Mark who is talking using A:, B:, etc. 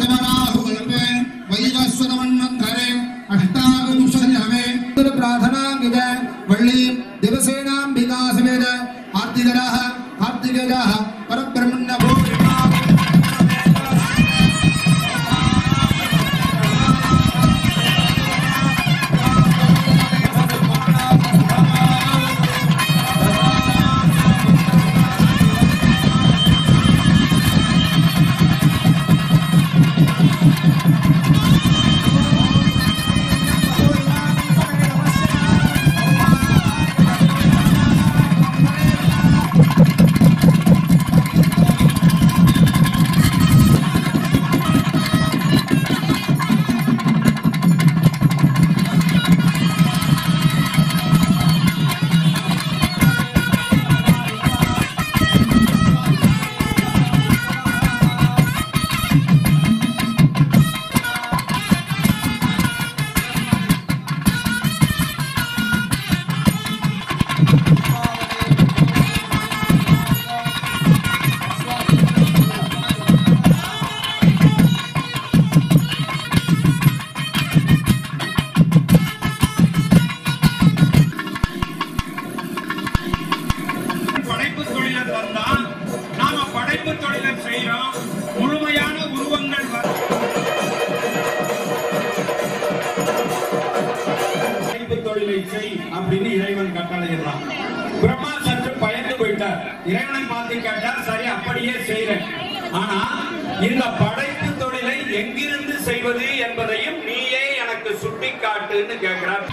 A: विद्वराहुकल्पे वैरस्वतमन्वन्धरे अष्टाविंशति प्रार्थना विजय वल्ली அப்படின்னு இறைவன் கட்டளையிடுறான். பிரம்மா சற்று பயந்து போயிட்டார். இறைவனை பார்த்து கேட்டார் சரி அப்படியே செய்யறேன் ஆனா இந்த படைப்பு தொழிலை எங்கிருந்து செய்வது என்பதையும் நீயே எனக்கு சுட்டி காட்டுன்னு கேட்கிறார்.